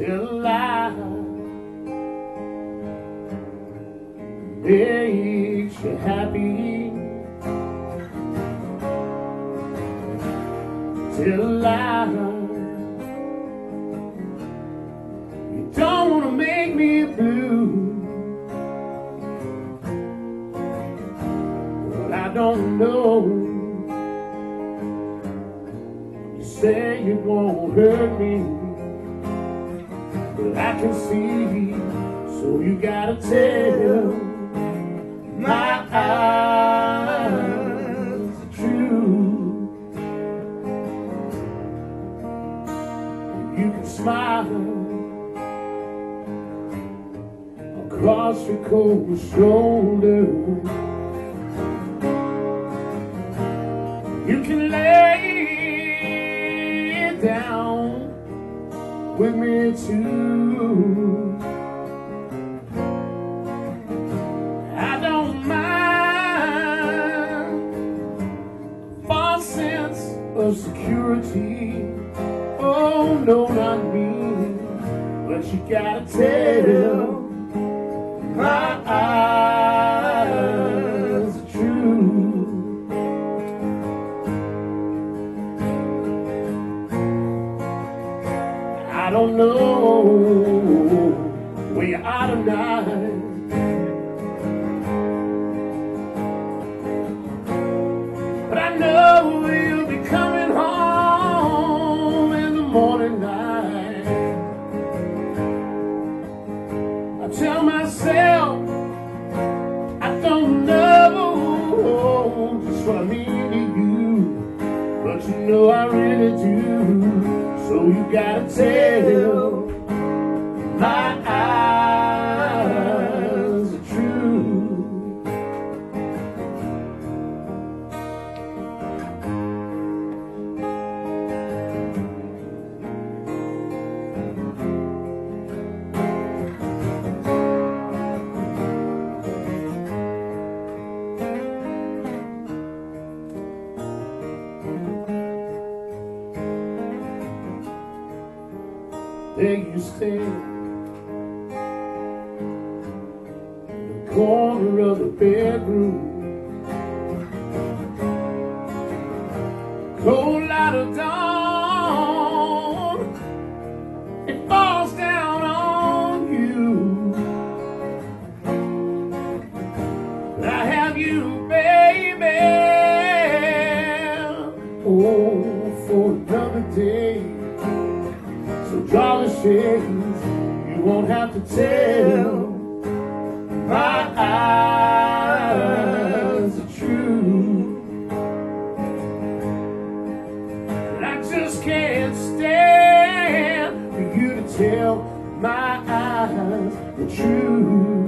tell a lie makes you happy. Tell a lie. You don't wanna make me blue. But I don't know. You say it won't hurt me. I can see. So you gotta tell my eyes the truth. You can smile across your cold shoulder. You can lay it down with me too. I don't mind false sense of security. Oh no, not me. But you gotta tell my I don't know where you are tonight. But I know you'll be coming home in the morning light. I tell myself I don't know just what I mean to you, but you know I really do. So you gotta tell my eyes There you stand in the corner of the bedroom. Cold light of dawn, So the shades, you won't have to tell my eyes the truth. But I just can't stand for you to tell my eyes the truth.